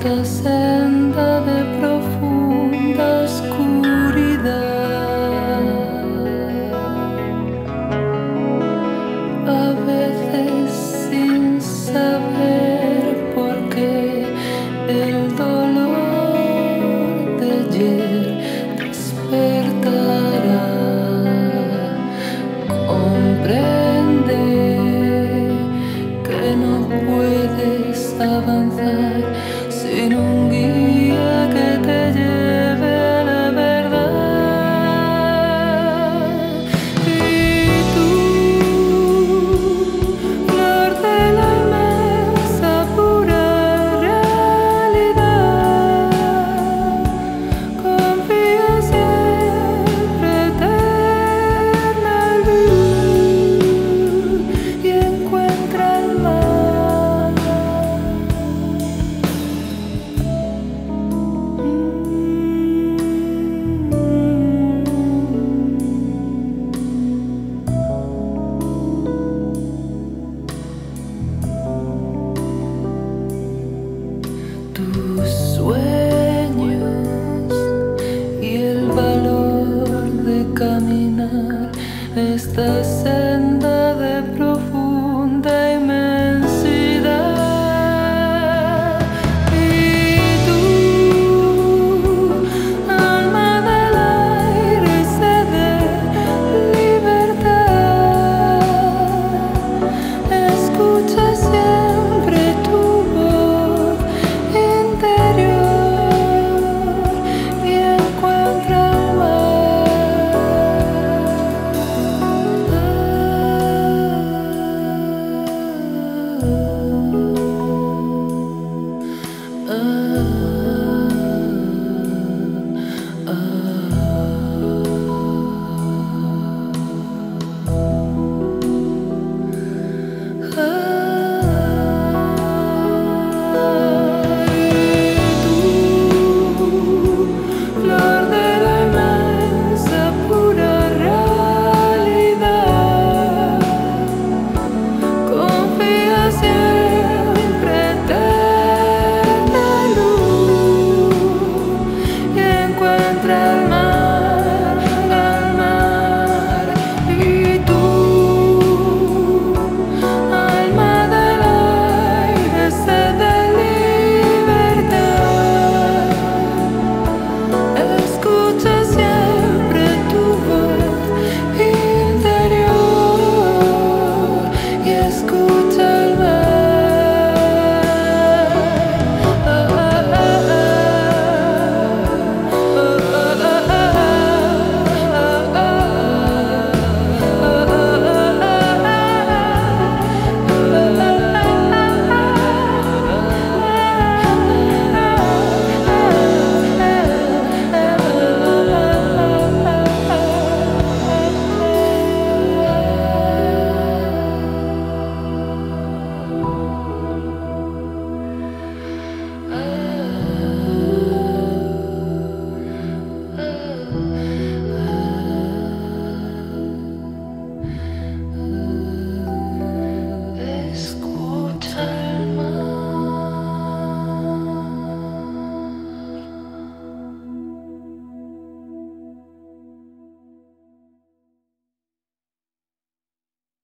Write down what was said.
discussing love. encontrar.